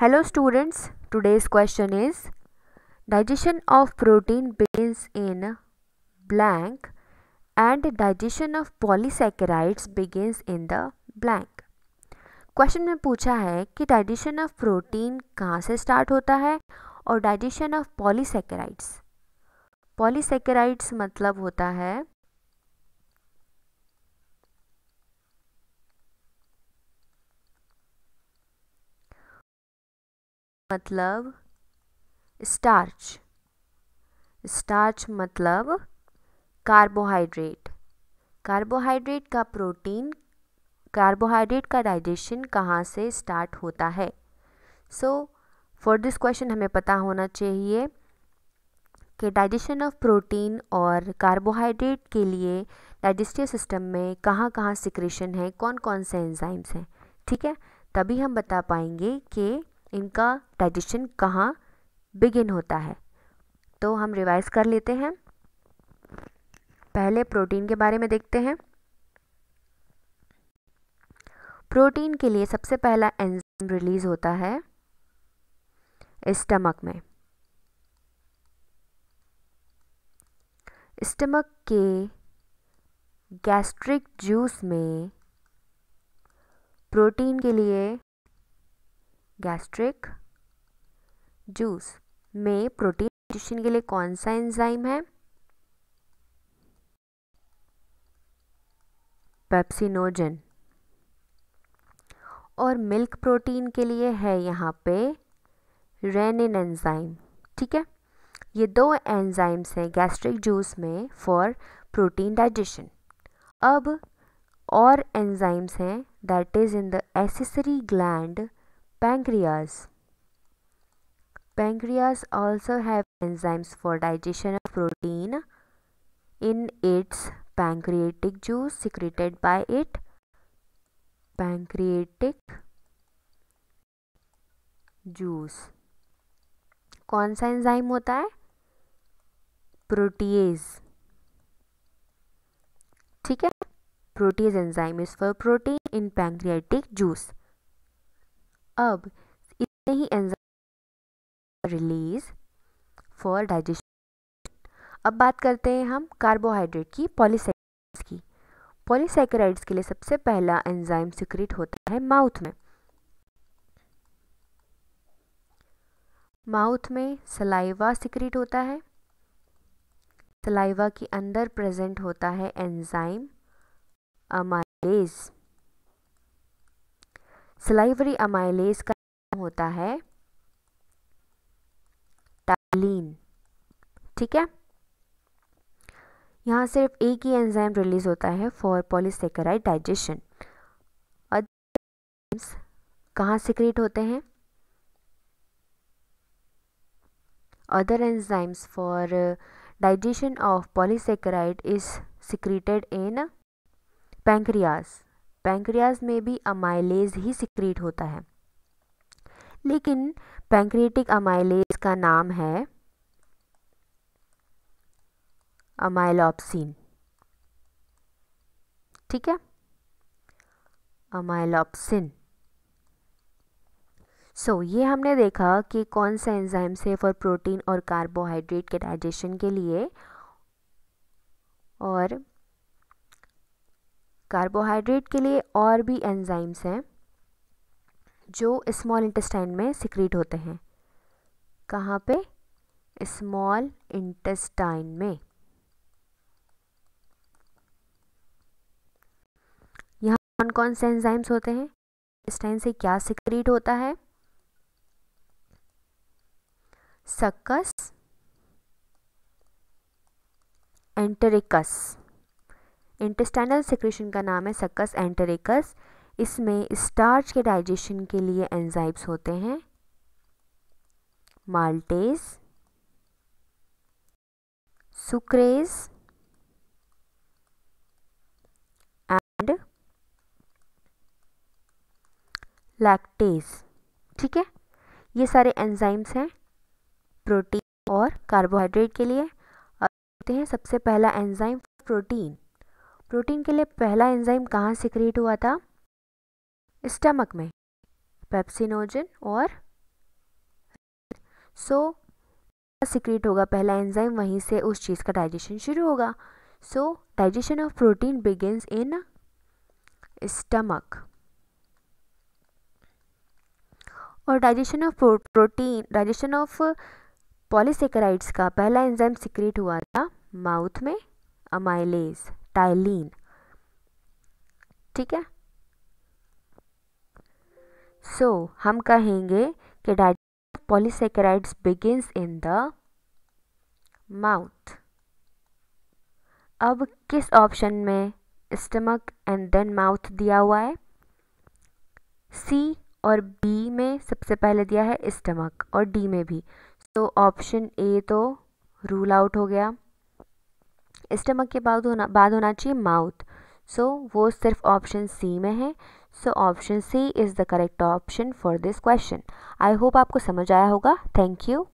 Hello students, today's question is digestion of protein begins in blank and digestion of polysaccharides begins in the blank. Question में पूछा है कि digestion of protein कहाँ से start होता है और डाइजेशन ऑफ़ पॉलीसेकेराइड्स पॉलीसेकेराइड्स मतलब होता है मतलब स्टार्च स्टार्च मतलब कार्बोहाइड्रेट कार्बोहाइड्रेट का प्रोटीन कार्बोहाइड्रेट का डाइजेशन कहाँ से स्टार्ट होता है? सो फॉर दिस क्वेश्चन हमें पता होना चाहिए कि डाइजेशन ऑफ़ प्रोटीन और कार्बोहाइड्रेट के लिए डाइजेस्टिव सिस्टम में कहाँ कहाँ सिक्रेशन है? कौन कौन से एंजाइम्स हैं? ठीक है? तभी हम बता पाएँगे कि इनका डाइजेशन कहाँ बिगिन होता है? तो हम रिवाइज कर लेते हैं। पहले प्रोटीन के बारे में देखते हैं। प्रोटीन के लिए सबसे पहला एंजाइम रिलीज़ होता है स्टमक में। स्टमक के गैस्ट्रिक जूस में प्रोटीन के लिए गैस्ट्रिक जूस में प्रोटीन डाइजेशन के लिए कौन सा एंजाइम है? पेप्सिनोजन और मिल्क प्रोटीन के लिए है यहाँ पे रेनिन एंजाइम ठीक है? ये दो एंजाइम्स हैं गैस्ट्रिक जूस में फॉर प्रोटीन डाइजेशन अब और एंजाइम्स हैं that is in the accessory gland pancreas pancreas also have enzymes for digestion of protein in its pancreatic juice secreted by it pancreatic juice कौन सा enzyme होता है protease ठीक है protease enzyme is for protein in pancreatic juice अब इतने ही enzyme release for digestion अब बात करते हैं हम कार्बोहाइड्रेट की पॉलीसेक्राइड्स की. पॉलीसेक्राइड्स के लिए सबसे पहला एंजाइम सिक्रेट होता है माउथ में. माउथ में सलाइवा सिक्रेट होता है. सलाइवा के अंदर प्रेजेंट होता है एंजाइम अमाइलेज सलाइवरी अमाइलेज का होता है टालिन ठीक है? यहाँ सिर्फ़ एक ही एंजाइम रिलीज़ होता है फॉर पॉलीसेकेराइड डाइजेशन कहाँ सिक्रेट होते हैं? Enzymes for uh, digestion of polysaccharide is secreted in pancreas pancreas में भी अमाइलेज ही सिक्रीट होता है। लेकिन पैंक्रिएटिक अमाइलेज का नाम है अमाइलॉप्सिन। ठीक है? अमाइलॉप्सिन। सो so, ये हमने देखा कि कौन सा एंजाइम से फॉर प्रोटीन और कार्बोहाइड्रेट के डाइजेशन के लिए और कार्बोहाइड्रेट के लिए और भी एंजाइम्स हैं, जो स्मॉल इंटेस्टाइन में सिक्रीट होते हैं। कहाँ पे? स्मॉल इंटेस्टाइन में। यहाँ कौन कौन से एंजाइम्स होते हैं? इंटेस्टाइन से क्या सिक्रीट होता है? सक्कस एंटेरिकस इंटेस्टाइनल सिक्रेशन का नाम है सक्कस एंटेरिकस। इसमें स्टार्च के डाइजेशन के लिए एंजाइम्स होते हैं। माल्टेज सुक्रेज एंड लैक्टेज ठीक है? ये सारे एंजाइम्स हैं प्रोटीन और कार्बोहाइड्रेट के लिए। अब हैं सबसे पहला एंजाइम प्रोटीन। प्रोटीन के लिए पहला एंजाइम कहाँ से क्रिएट हुआ था? स्टमक में। पेप्सिनोजन और सो so, सिक्रेट होगा पहला एंजाइम? वहीं से उस चीज़ का डाइजेशन शुरू होगा। So digestion of protein begins in stomach. और digestion of protein digestion of polysaccharides का पहला एंजाइम सिक्रेट हुआ था माउथ में अमाइलेज। टाइलिन ठीक है? सो so, हम कहेंगे कि digestion polysaccharides begins in the mouth अब किस ऑप्शन में स्टमक एंड देन माउथ दिया हुआ है? सी और बी में सबसे पहले दिया है स्टमक और डी में भी। तो ऑप्शन ए तो रूल आउट हो गया। स्टमक के बाद होना बाद होना चाहिए माउथ। सो वो सिर्फ़ ऑप्शन सी में है। So option C is the correct option for this question I hope आपको समझ आया होगा। Thank you